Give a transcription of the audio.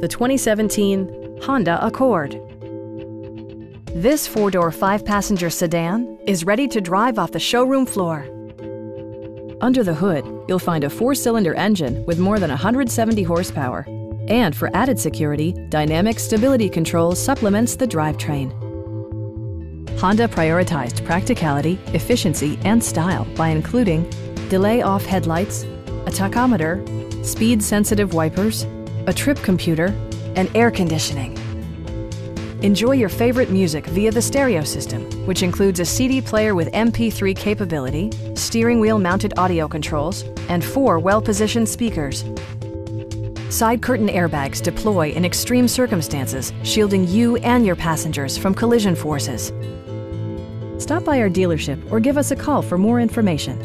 the 2017 Honda Accord. This four-door, five-passenger sedan is ready to drive off the showroom floor. Under the hood, you'll find a four-cylinder engine with more than 170 horsepower. And for added security, Dynamic Stability Control supplements the drivetrain. Honda prioritized practicality, efficiency, and style by including delay-off headlights, a tachometer, speed-sensitive wipers, a trip computer, and air conditioning. Enjoy your favorite music via the stereo system, which includes a CD player with MP3 capability, steering wheel mounted audio controls, and four well-positioned speakers. Side curtain airbags deploy in extreme circumstances, shielding you and your passengers from collision forces. Stop by our dealership or give us a call for more information.